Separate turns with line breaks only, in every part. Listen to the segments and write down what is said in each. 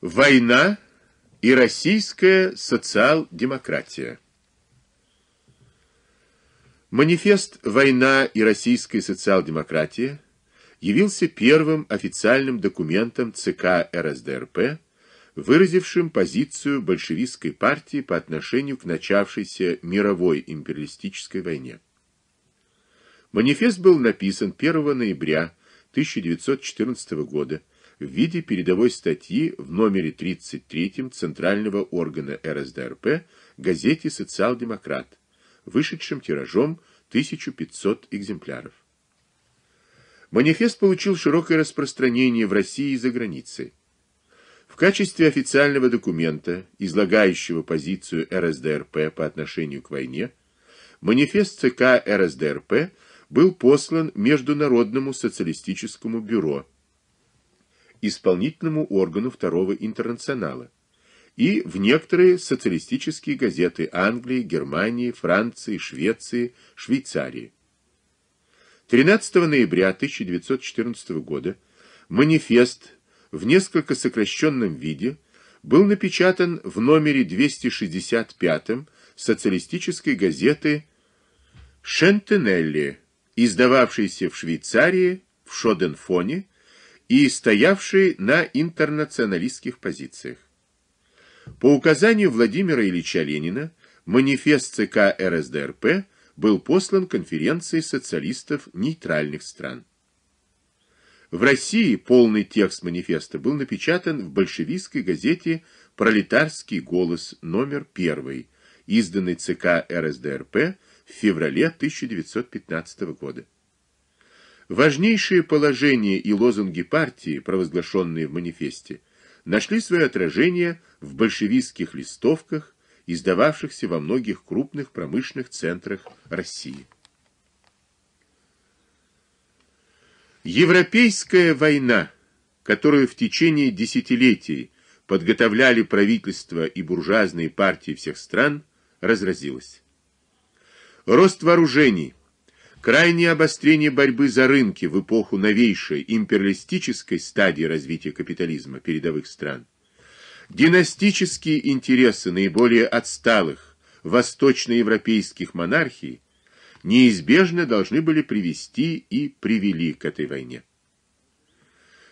Война и российская социал-демократия. Манифест «Война и российская социал-демократия» явился первым официальным документом ЦК РСДРП, выразившим позицию большевистской партии по отношению к начавшейся мировой империалистической войне. Манифест был написан 1 ноября 1914 года в виде передовой статьи в номере 33 Центрального органа РСДРП газете «Социал-демократ», вышедшем тиражом 1500 экземпляров. Манифест получил широкое распространение в России и за границей. В качестве официального документа, излагающего позицию РСДРП по отношению к войне, манифест ЦК РСДРП был послан Международному социалистическому бюро исполнительному органу Второго интернационала и в некоторые социалистические газеты Англии, Германии, Франции, Швеции, Швейцарии. 13 ноября 1914 года манифест в несколько сокращенном виде был напечатан в номере 265 социалистической газеты «Шентенелли», издававшейся в Швейцарии, в Шоденфоне и стоявший на интернационалистских позициях. По указанию Владимира Ильича Ленина манифест ЦК РСДРП был послан конференции социалистов нейтральных стран. В России полный текст манифеста был напечатан в большевистской газете «Пролетарский голос» номер 1, изданный ЦК РСДРП в феврале 1915 года. Важнейшие положения и лозунги партии, провозглашенные в манифесте, нашли свое отражение в большевистских листовках, издававшихся во многих крупных промышленных центрах России. Европейская война, которую в течение десятилетий подготовляли правительства и буржуазные партии всех стран, разразилась. Рост вооружений, Крайнее обострение борьбы за рынки в эпоху новейшей империалистической стадии развития капитализма передовых стран, династические интересы наиболее отсталых восточноевропейских монархий неизбежно должны были привести и привели к этой войне.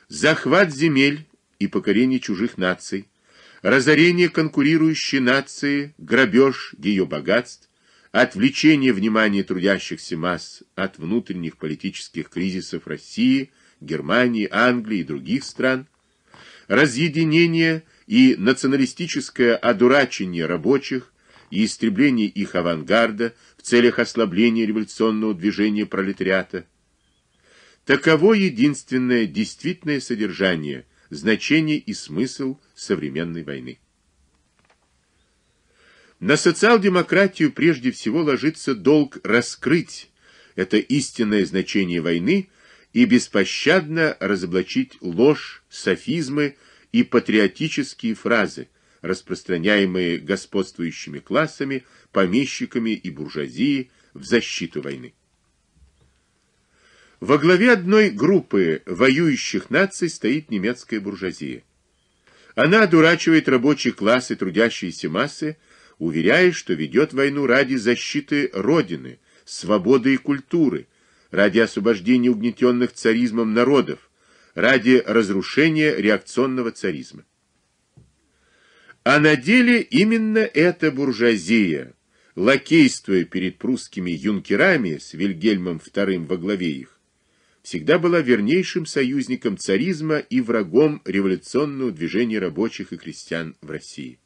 Захват земель и покорение чужих наций, разорение конкурирующей нации, грабеж ее богатств, отвлечение внимания трудящихся масс от внутренних политических кризисов России, Германии, Англии и других стран, разъединение и националистическое одурачение рабочих и истребление их авангарда в целях ослабления революционного движения пролетариата. Таково единственное действительное содержание, значение и смысл современной войны. На социал-демократию прежде всего ложится долг раскрыть это истинное значение войны и беспощадно разоблачить ложь, софизмы и патриотические фразы, распространяемые господствующими классами, помещиками и буржуазией в защиту войны. Во главе одной группы воюющих наций стоит немецкая буржуазия. Она одурачивает рабочий класс и трудящиеся массы, уверяя, что ведет войну ради защиты Родины, свободы и культуры, ради освобождения угнетенных царизмом народов, ради разрушения реакционного царизма. А на деле именно эта буржуазия, лакействуя перед прусскими юнкерами с Вильгельмом II во главе их, всегда была вернейшим союзником царизма и врагом революционного движения рабочих и крестьян в России.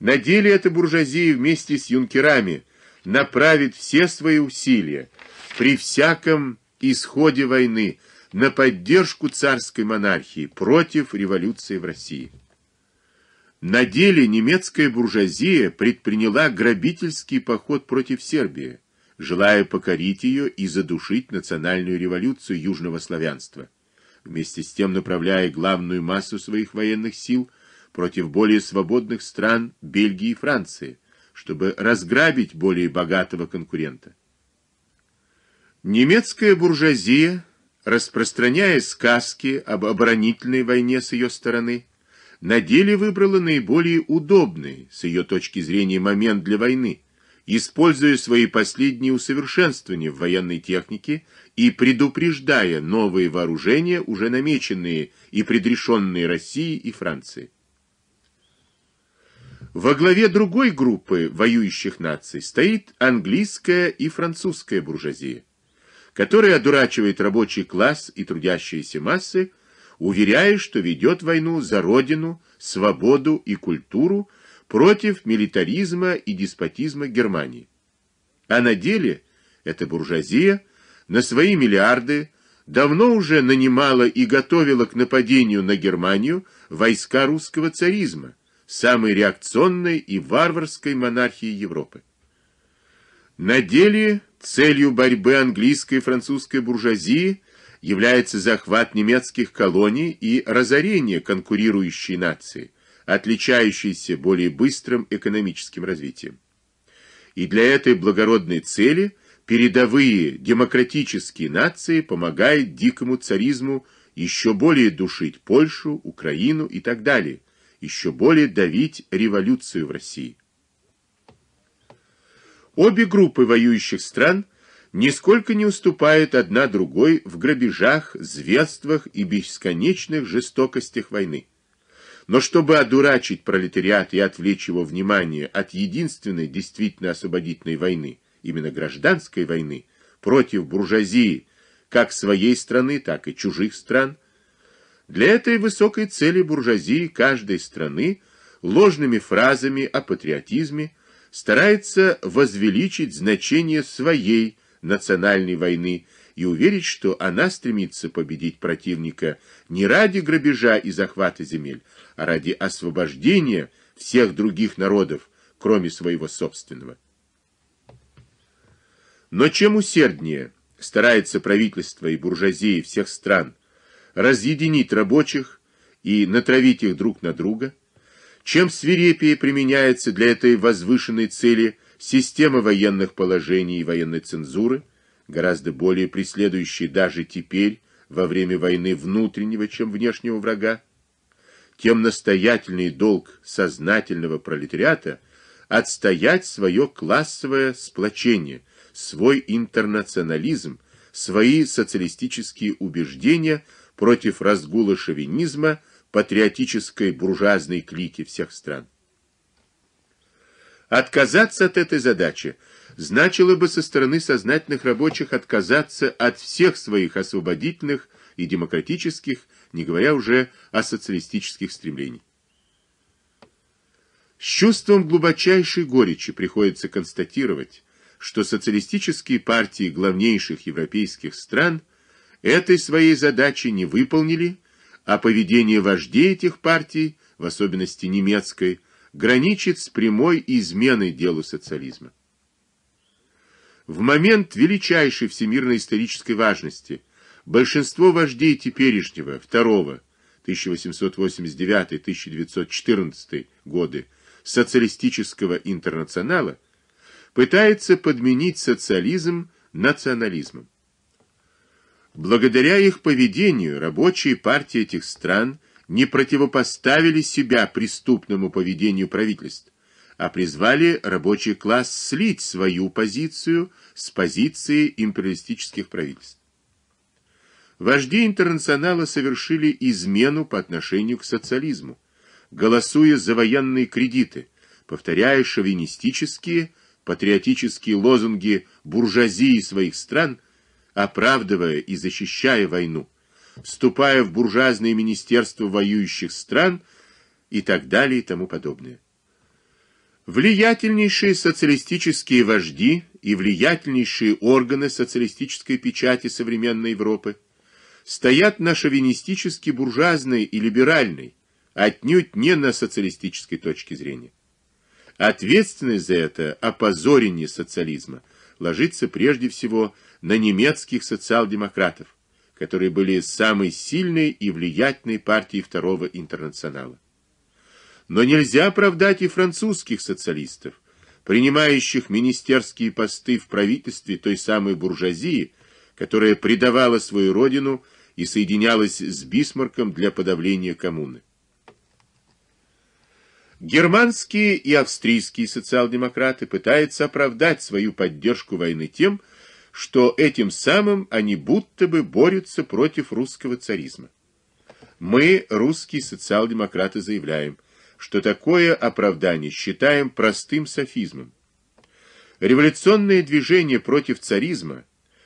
На деле эта буржуазия вместе с юнкерами направит все свои усилия при всяком исходе войны на поддержку царской монархии против революции в России. На деле немецкая буржуазия предприняла грабительский поход против Сербии, желая покорить ее и задушить национальную революцию южного славянства, вместе с тем направляя главную массу своих военных сил против более свободных стран Бельгии и Франции, чтобы разграбить более богатого конкурента. Немецкая буржуазия, распространяя сказки об оборонительной войне с ее стороны, на деле выбрала наиболее удобный с ее точки зрения момент для войны, используя свои последние усовершенствования в военной технике и предупреждая новые вооружения, уже намеченные и предрешенные Россией и Францией. Во главе другой группы воюющих наций стоит английская и французская буржуазия, которая одурачивает рабочий класс и трудящиеся массы, уверяя, что ведет войну за родину, свободу и культуру против милитаризма и деспотизма Германии. А на деле эта буржуазия на свои миллиарды давно уже нанимала и готовила к нападению на Германию войска русского царизма, самой реакционной и варварской монархии Европы. На деле целью борьбы английской и французской буржуазии является захват немецких колоний и разорение конкурирующей нации, отличающейся более быстрым экономическим развитием. И для этой благородной цели передовые демократические нации помогают дикому царизму еще более душить Польшу, Украину и так далее, еще более давить революцию в России. Обе группы воюющих стран нисколько не уступают одна другой в грабежах, зверствах и бесконечных жестокостях войны. Но чтобы одурачить пролетариат и отвлечь его внимание от единственной действительно освободительной войны, именно гражданской войны, против буржуазии, как своей страны, так и чужих стран, для этой высокой цели буржуазии каждой страны ложными фразами о патриотизме старается возвеличить значение своей национальной войны и уверить, что она стремится победить противника не ради грабежа и захвата земель, а ради освобождения всех других народов, кроме своего собственного. Но чем усерднее старается правительство и буржуазии всех стран разъединить рабочих и натравить их друг на друга, чем свирепее применяется для этой возвышенной цели система военных положений и военной цензуры, гораздо более преследующей даже теперь, во время войны внутреннего, чем внешнего врага, тем настоятельный долг сознательного пролетариата отстоять свое классовое сплочение, свой интернационализм, свои социалистические убеждения против разгула шовинизма, патриотической буржуазной клики всех стран. Отказаться от этой задачи значило бы со стороны сознательных рабочих отказаться от всех своих освободительных и демократических, не говоря уже о социалистических стремлений. С чувством глубочайшей горечи приходится констатировать, что социалистические партии главнейших европейских стран этой своей задачи не выполнили, а поведение вождей этих партий, в особенности немецкой, граничит с прямой изменой делу социализма. В момент величайшей всемирной исторической важности большинство вождей теперешнего, второго, 1889-1914 годы, социалистического интернационала пытается подменить социализм национализмом. Благодаря их поведению рабочие партии этих стран не противопоставили себя преступному поведению правительств, а призвали рабочий класс слить свою позицию с позиции империалистических правительств. Вожди интернационала совершили измену по отношению к социализму, голосуя за военные кредиты, повторяя шовинистические патриотические лозунги буржуазии своих стран, оправдывая и защищая войну, вступая в буржуазные министерства воюющих стран и так далее и тому подобное. Влиятельнейшие социалистические вожди и влиятельнейшие органы социалистической печати современной Европы стоят на шовинистически буржуазной и либеральной, отнюдь не на социалистической точке зрения. Ответственность за это опозорение социализма ложится прежде всего на немецких социал-демократов, которые были самой сильной и влиятельной партией Второго интернационала. Но нельзя оправдать и французских социалистов, принимающих министерские посты в правительстве той самой буржуазии, которая предавала свою родину и соединялась с Бисмарком для подавления коммуны. Германские и австрийские социал-демократы пытаются оправдать свою поддержку войны тем, что этим самым они будто бы борются против русского царизма. Мы, русские социал-демократы, заявляем, что такое оправдание считаем простым софизмом. Революционное движение против царизма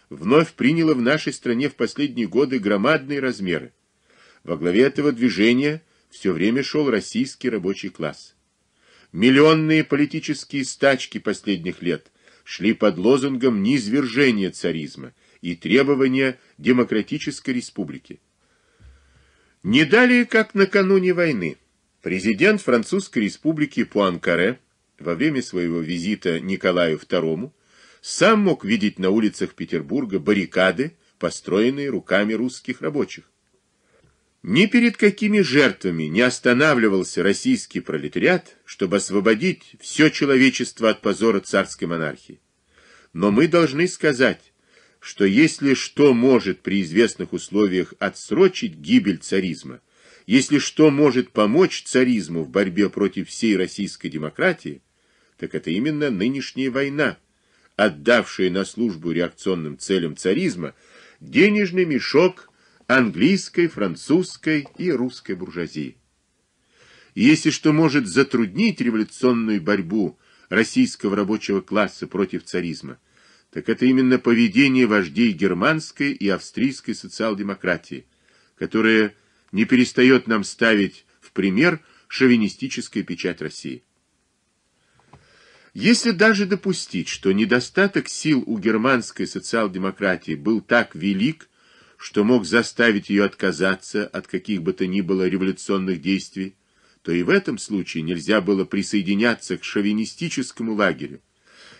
вновь приняло в нашей стране в последние годы громадные размеры. Во главе этого движения все время шел российский рабочий класс. Миллионные политические стачки последних лет шли под лозунгом низвержения царизма и требования демократической республики. Не далее, как накануне войны, президент Французской республики Пуанкаре во время своего визита Николаю II сам мог видеть на улицах Петербурга баррикады, построенные руками русских рабочих. Ни перед какими жертвами не останавливался российский пролетариат, чтобы освободить все человечество от позора царской монархии. Но мы должны сказать, что если что может при известных условиях отсрочить гибель царизма, если что может помочь царизму в борьбе против всей российской демократии, так это именно нынешняя война, отдавшая на службу реакционным целям царизма денежный мешок английской, французской и русской буржуазии. если что может затруднить революционную борьбу российского рабочего класса против царизма, так это именно поведение вождей германской и австрийской социал-демократии, которое не перестает нам ставить в пример шовинистическая печать России. Если даже допустить, что недостаток сил у германской социал-демократии был так велик, что мог заставить ее отказаться от каких бы то ни было революционных действий, то и в этом случае нельзя было присоединяться к шовинистическому лагерю.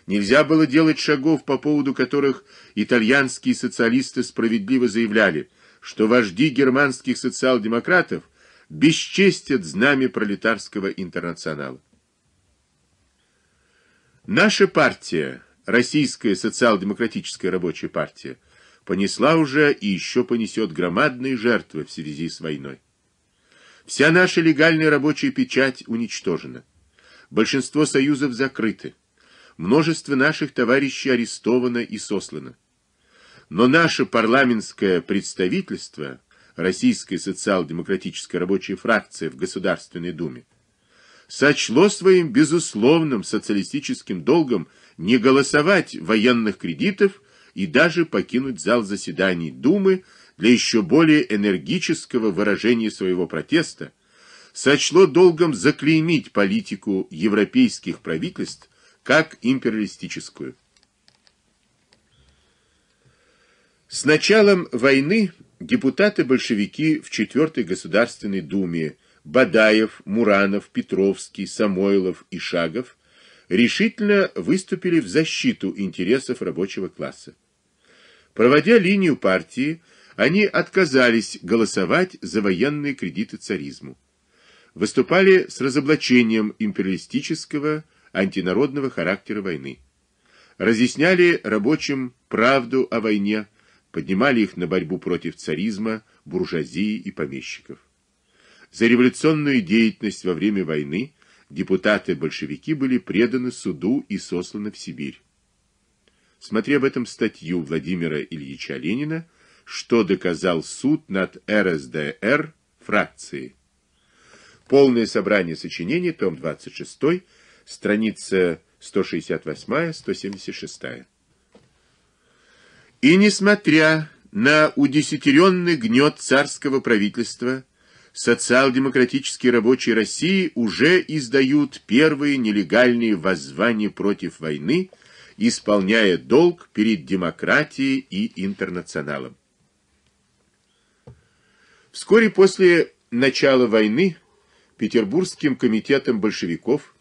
Нельзя было делать шагов, по поводу которых итальянские социалисты справедливо заявляли, что вожди германских социал-демократов бесчестят знамя пролетарского интернационала. Наша партия, Российская социал-демократическая рабочая партия, понесла уже и еще понесет громадные жертвы в связи с войной. Вся наша легальная рабочая печать уничтожена. Большинство союзов закрыты. Множество наших товарищей арестовано и сослано. Но наше парламентское представительство, Российская социал-демократическая рабочая фракция в Государственной Думе, сочло своим безусловным социалистическим долгом не голосовать военных кредитов и даже покинуть зал заседаний Думы для еще более энергического выражения своего протеста, сочло долгом заклеймить политику европейских правительств как империалистическую. С началом войны депутаты-большевики в 4 Государственной Думе Бадаев, Муранов, Петровский, Самойлов и Шагов решительно выступили в защиту интересов рабочего класса. Проводя линию партии, они отказались голосовать за военные кредиты царизму. Выступали с разоблачением империалистического, антинародного характера войны. Разъясняли рабочим правду о войне, поднимали их на борьбу против царизма, буржуазии и помещиков. За революционную деятельность во время войны депутаты-большевики были преданы суду и сосланы в Сибирь. Смотри об этом статью Владимира Ильича Ленина «Что доказал суд над РСДР фракцией». Полное собрание сочинений, том 26, страница 168-176. И несмотря на удесятеренный гнет царского правительства, социал-демократические рабочие России уже издают первые нелегальные воззвания против войны, исполняя долг перед демократией и интернационалом. Вскоре после начала войны Петербургским комитетом большевиков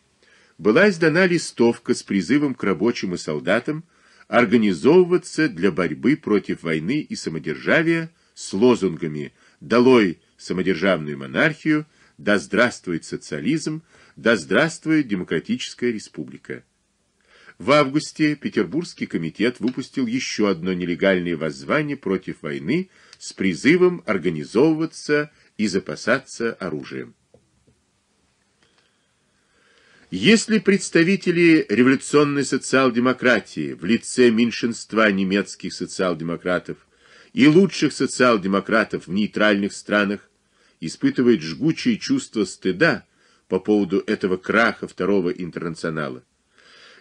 была издана листовка с призывом к рабочим и солдатам организовываться для борьбы против войны и самодержавия с лозунгами «Долой самодержавную монархию, да здравствует социализм, да здравствует демократическая республика. В августе Петербургский комитет выпустил еще одно нелегальное воззвание против войны с призывом организовываться и запасаться оружием. Если представители революционной социал-демократии в лице меньшинства немецких социал-демократов и лучших социал-демократов в нейтральных странах испытывают жгучее чувство стыда по поводу этого краха второго интернационала,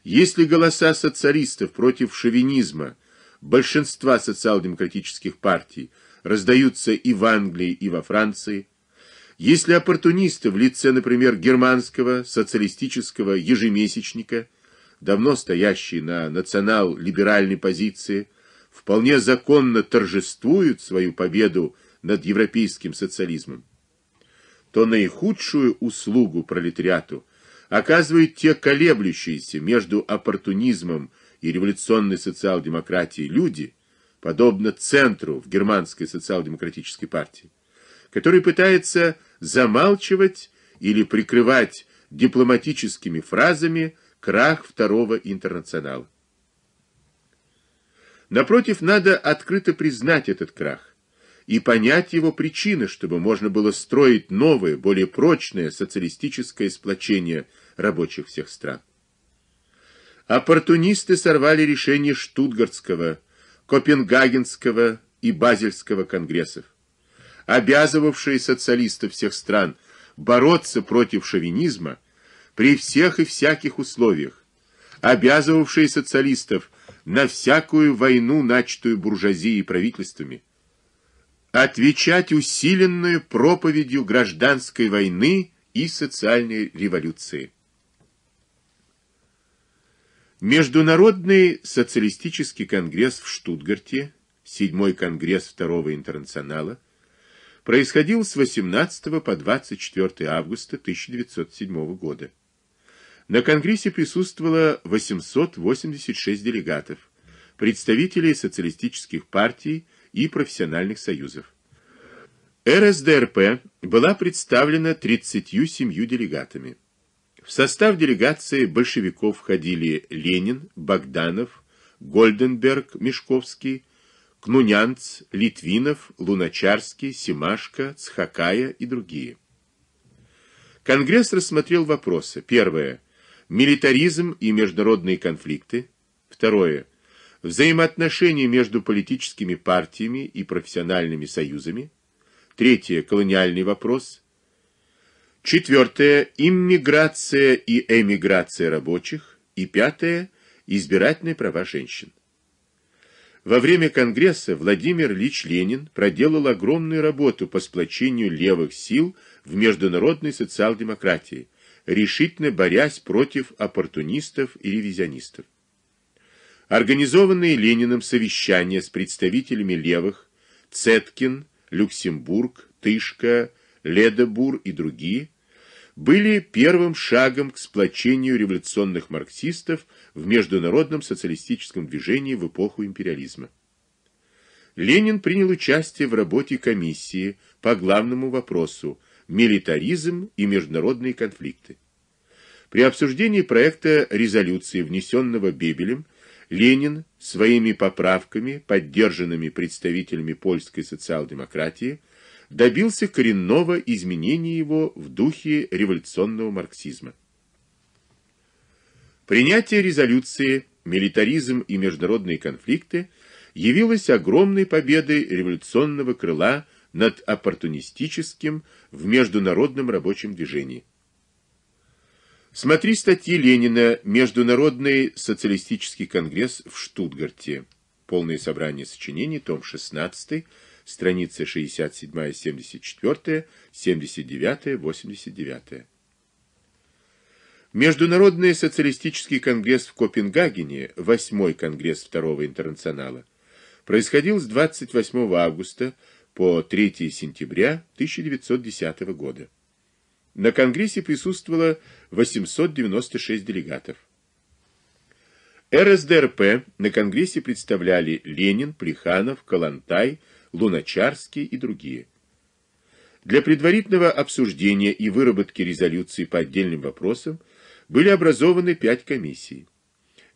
если голоса социалистов против шовинизма? Большинства социал-демократических партий раздаются и в Англии, и во Франции, если оппортунисты в лице, например, германского социалистического ежемесячника, давно стоящие на национал-либеральной позиции, вполне законно торжествуют свою победу над европейским социализмом, то наихудшую услугу пролетариату оказывают те колеблющиеся между оппортунизмом и революционной социал-демократией люди, подобно центру в германской социал-демократической партии, который пытается замалчивать или прикрывать дипломатическими фразами крах второго интернационала. Напротив, надо открыто признать этот крах и понять его причины, чтобы можно было строить новое, более прочное социалистическое сплочение рабочих всех стран. Оппортунисты сорвали решение Штутгартского, Копенгагенского и Базельского конгрессов. Обязывавшие социалистов всех стран бороться против шовинизма при всех и всяких условиях, обязывавшие социалистов на всякую войну, начатую буржуазией и правительствами, отвечать усиленную проповедью гражданской войны и социальной революции. Международный социалистический конгресс в Штутгарте, седьмой конгресс Второго интернационала, происходил с 18 по 24 августа 1907 года. На конгрессе присутствовало 886 делегатов, представителей социалистических партий и профессиональных союзов. РСДРП была представлена 37 делегатами. В состав делегации большевиков входили Ленин, Богданов, Гольденберг, Мешковский, Кнунянц, Литвинов, Луначарский, Симашко, Цхакая и другие. Конгресс рассмотрел вопросы. Первое. Милитаризм и международные конфликты. Второе. Взаимоотношения между политическими партиями и профессиональными союзами. Третье. Колониальный вопрос. Четвертое. Иммиграция и эмиграция рабочих. И пятое. Избирательные права женщин. Во время Конгресса Владимир Ильич Ленин проделал огромную работу по сплочению левых сил в международной социал-демократии, решительно борясь против оппортунистов и ревизионистов. Организованные Лениным совещания с представителями левых Цеткин, Люксембург, Тышка, Ледобур и другие были первым шагом к сплочению революционных марксистов в международном социалистическом движении в эпоху империализма. Ленин принял участие в работе комиссии по главному вопросу милитаризм и международные конфликты. При обсуждении проекта резолюции, внесенного Бебелем, Ленин своими поправками, поддержанными представителями польской социал-демократии, добился коренного изменения его в духе революционного марксизма. Принятие резолюции «Милитаризм и международные конфликты» явилось огромной победой революционного крыла над оппортунистическим в международном рабочем движении. Смотри статьи Ленина «Международный социалистический конгресс в Штутгарте». Полное собрание сочинений, том 16, страницы 67-74, 79-89. Международный социалистический конгресс в Копенгагене, восьмой конгресс Второго интернационала, происходил с 28 августа по 3 сентября 1910 года. На конгрессе присутствовало 896 делегатов. РСДРП на конгрессе представляли Ленин, Плеханов, Калантай, Луначарский и другие. Для предварительного обсуждения и выработки резолюций по отдельным вопросам были образованы пять комиссий.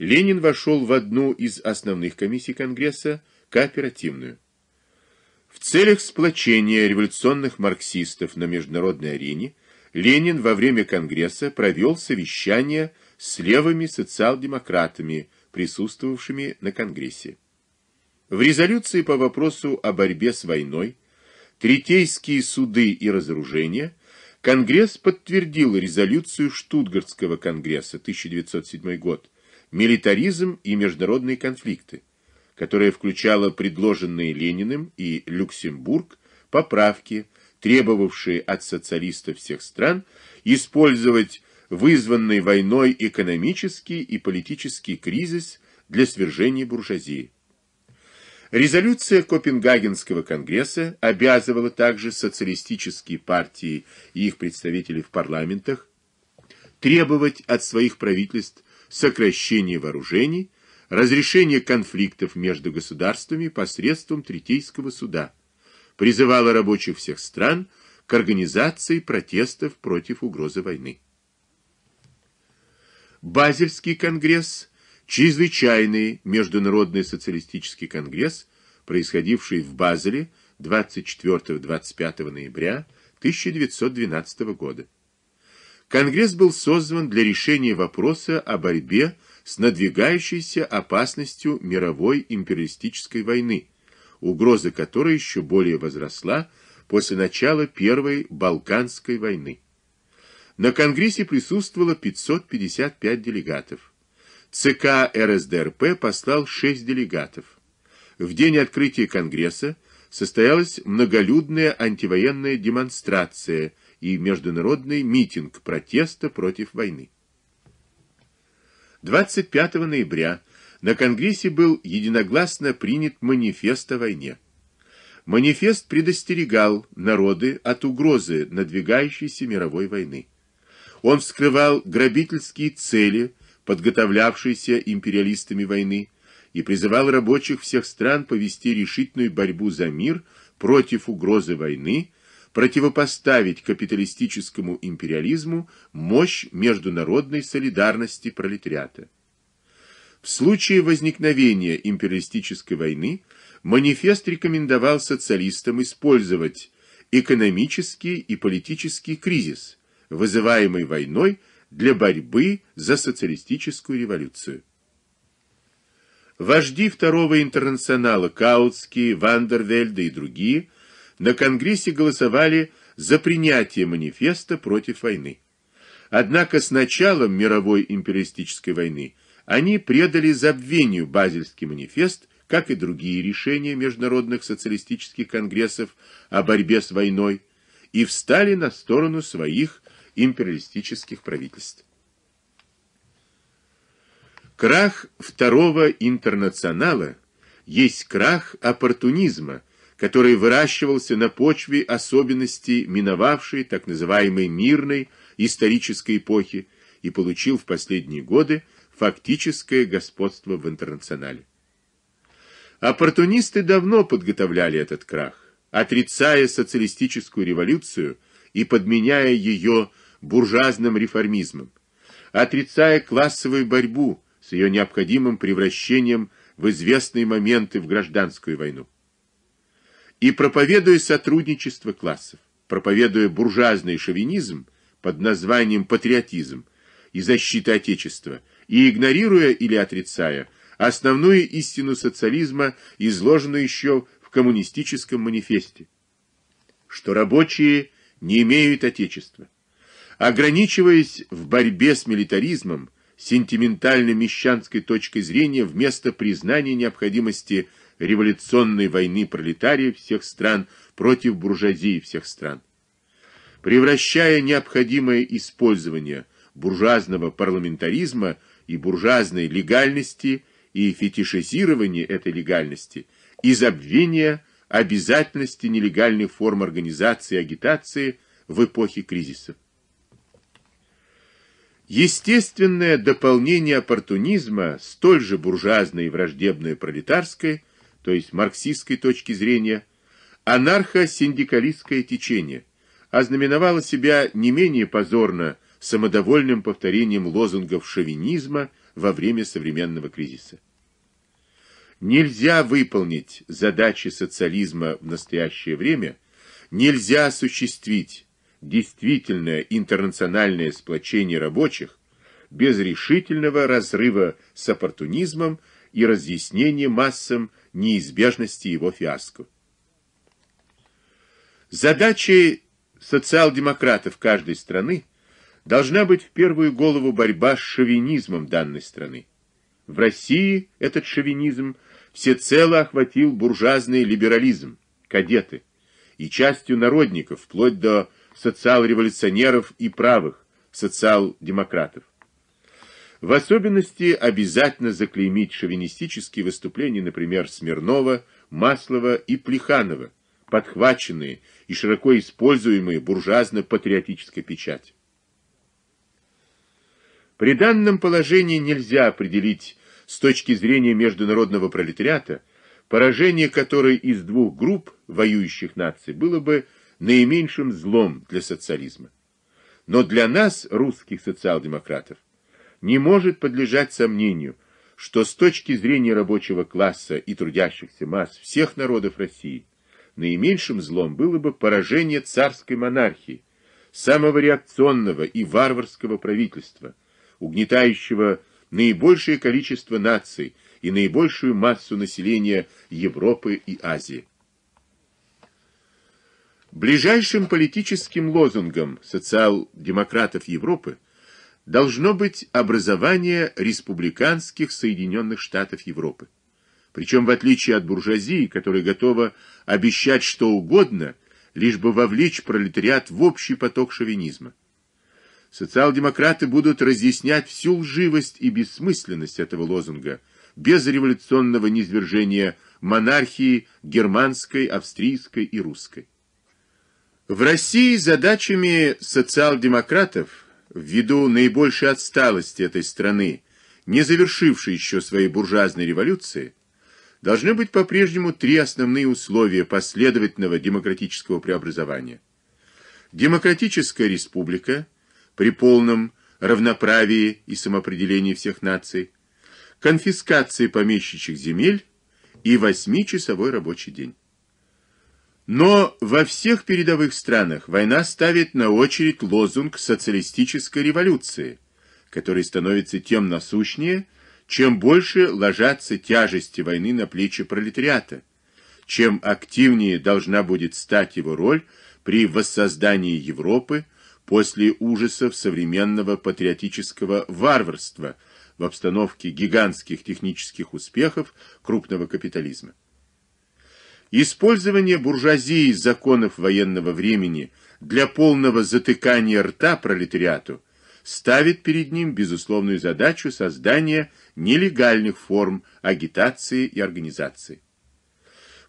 Ленин вошел в одну из основных комиссий Конгресса, кооперативную. В целях сплочения революционных марксистов на международной арене Ленин во время Конгресса провел совещание с левыми социал-демократами, присутствовавшими на Конгрессе. В резолюции по вопросу о борьбе с войной, третейские суды и разоружения, Конгресс подтвердил резолюцию Штутгартского конгресса 1907 год «Милитаризм и международные конфликты», которая включала предложенные Лениным и Люксембург поправки, требовавшие от социалистов всех стран использовать вызванный войной экономический и политический кризис для свержения буржуазии. Резолюция Копенгагенского конгресса обязывала также социалистические партии и их представителей в парламентах требовать от своих правительств сокращения вооружений, разрешения конфликтов между государствами посредством Третейского суда, призывала рабочих всех стран к организации протестов против угрозы войны. Базельский конгресс, чрезвычайный международный социалистический конгресс, происходивший в Базеле 24-25 ноября 1912 года. Конгресс был созван для решения вопроса о борьбе с надвигающейся опасностью мировой империалистической войны, угроза которой еще более возросла после начала Первой Балканской войны. На Конгрессе присутствовало 555 делегатов. ЦК РСДРП послал 6 делегатов. В день открытия Конгресса состоялась многолюдная антивоенная демонстрация и международный митинг протеста против войны. 25 ноября на Конгрессе был единогласно принят манифест о войне. Манифест предостерегал народы от угрозы надвигающейся мировой войны. Он вскрывал грабительские цели, подготовлявшиеся империалистами войны, и призывал рабочих всех стран повести решительную борьбу за мир против угрозы войны, противопоставить капиталистическому империализму мощь международной солидарности пролетариата. В случае возникновения империалистической войны манифест рекомендовал социалистам использовать экономический и политический кризис – вызываемой войной для борьбы за социалистическую революцию. Вожди Второго интернационала Каутский, Вандервельда и другие на Конгрессе голосовали за принятие манифеста против войны. Однако с началом мировой империалистической войны они предали забвению Базельский манифест, как и другие решения международных социалистических конгрессов о борьбе с войной, и встали на сторону своих империалистических правительств. Крах Второго интернационала есть крах оппортунизма, который выращивался на почве особенностей миновавшей так называемой мирной исторической эпохи и получил в последние годы фактическое господство в интернационале. Оппортунисты давно подготовляли этот крах, отрицая социалистическую революцию и подменяя ее буржуазным реформизмом, отрицая классовую борьбу с ее необходимым превращением в известные моменты в гражданскую войну. И проповедуя сотрудничество классов, проповедуя буржуазный шовинизм под названием патриотизм и защита Отечества, и игнорируя или отрицая основную истину социализма, изложенную еще в коммунистическом манифесте, что рабочие не имеют Отечества, ограничиваясь в борьбе с милитаризмом, сентиментально-мещанской точкой зрения вместо признания необходимости революционной войны пролетариев всех стран против буржуазии всех стран. Превращая необходимое использование буржуазного парламентаризма и буржуазной легальности и фетишизирование этой легальности и забвение обязательности нелегальных форм организации и агитации в эпохе кризисов. Естественное дополнение оппортунизма, столь же буржуазной и враждебной пролетарской, то есть марксистской точки зрения, анархо-синдикалистское течение, ознаменовало себя не менее позорно самодовольным повторением лозунгов шовинизма во время современного кризиса. Нельзя выполнить задачи социализма в настоящее время, нельзя осуществить действительное интернациональное сплочение рабочих без решительного разрыва с оппортунизмом и разъяснения массам неизбежности его фиаско. Задачей социал-демократов каждой страны должна быть в первую голову борьба с шовинизмом данной страны. В России этот шовинизм всецело охватил буржуазный либерализм, кадеты, и частью народников, вплоть до социал-революционеров и правых, социал-демократов. В особенности обязательно заклеймить шовинистические выступления, например, Смирнова, Маслова и Плеханова, подхваченные и широко используемые буржуазно-патриотической печать. При данном положении нельзя определить с точки зрения международного пролетариата, поражение которой из двух групп воюющих наций было бы наименьшим злом для социализма. Но для нас, русских социал-демократов, не может подлежать сомнению, что с точки зрения рабочего класса и трудящихся масс всех народов России наименьшим злом было бы поражение царской монархии, самого реакционного и варварского правительства, угнетающего наибольшее количество наций и наибольшую массу населения Европы и Азии. Ближайшим политическим лозунгом социал-демократов Европы должно быть образование республиканских Соединенных Штатов Европы. Причем в отличие от буржуазии, которая готова обещать что угодно, лишь бы вовлечь пролетариат в общий поток шовинизма. Социал-демократы будут разъяснять всю лживость и бессмысленность этого лозунга без революционного низвержения монархии германской, австрийской и русской. В России задачами социал-демократов, ввиду наибольшей отсталости этой страны, не завершившей еще своей буржуазной революции, должны быть по-прежнему три основные условия последовательного демократического преобразования. Демократическая республика – при полном равноправии и самоопределении всех наций, конфискации помещичьих земель и восьмичасовой рабочий день. Но во всех передовых странах война ставит на очередь лозунг социалистической революции, который становится тем насущнее, чем больше ложатся тяжести войны на плечи пролетариата, чем активнее должна будет стать его роль при воссоздании Европы, после ужасов современного патриотического варварства в обстановке гигантских технических успехов крупного капитализма. Использование буржуазии законов военного времени для полного затыкания рта пролетариату ставит перед ним безусловную задачу создания нелегальных форм агитации и организации.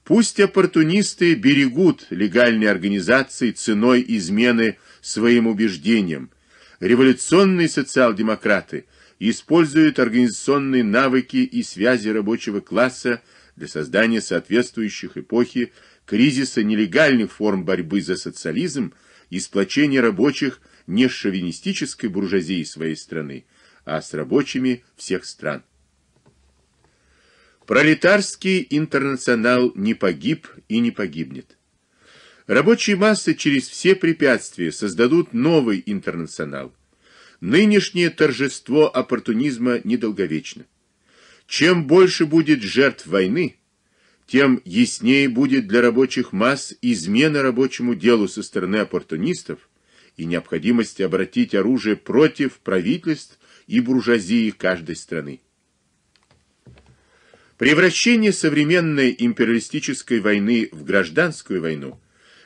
Пусть оппортунисты берегут легальные организации ценой измены своим убеждениям. Революционные социал-демократы используют организационные навыки и связи рабочего класса для создания соответствующих эпохи кризиса нелегальных форм борьбы за социализм и сплочения рабочих не с шовинистической буржуазией своей страны, а с рабочими всех стран. Пролетарский интернационал не погиб и не погибнет. Рабочие массы через все препятствия создадут новый интернационал. Нынешнее торжество оппортунизма недолговечно. Чем больше будет жертв войны, тем яснее будет для рабочих масс измена рабочему делу со стороны оппортунистов и необходимость обратить оружие против правительств и буржуазии каждой страны. Превращение современной империалистической войны в гражданскую войну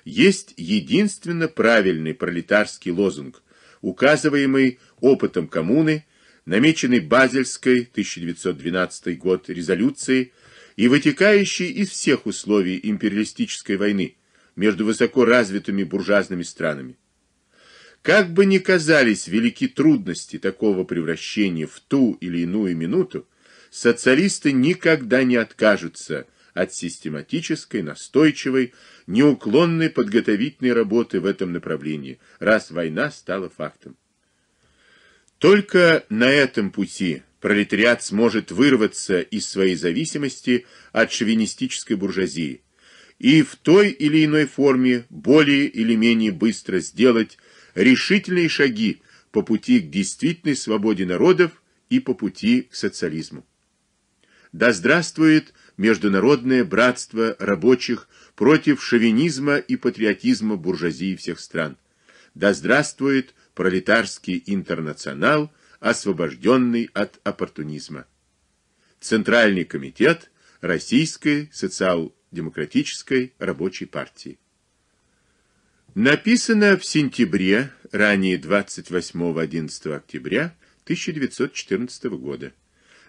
есть единственно правильный пролетарский лозунг, указываемый опытом коммуны, намеченный Базельской 1912 год резолюцией и вытекающий из всех условий империалистической войны между высоко развитыми буржуазными странами. Как бы ни казались велики трудности такого превращения в ту или иную минуту, социалисты никогда не откажутся от систематической, настойчивой, неуклонной подготовительной работы в этом направлении, раз война стала фактом. Только на этом пути пролетариат сможет вырваться из своей зависимости от шовинистической буржуазии и в той или иной форме более или менее быстро сделать решительные шаги по пути к действительной свободе народов и по пути к социализму. Да здравствует международное братство рабочих против шовинизма и патриотизма буржуазии всех стран. Да здравствует пролетарский интернационал, освобожденный от оппортунизма. Центральный комитет Российской социал-демократической рабочей партии. Написано в сентябре, ранее 28-11 октября 1914 года.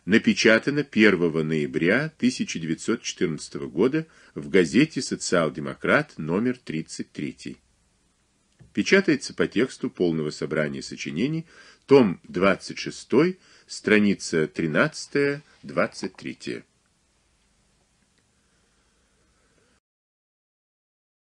Напечатано 1 ноября 1914 года в газете «Социал-демократ» номер 33. Печатается по тексту полного собрания сочинений, том 26, страница 13-23.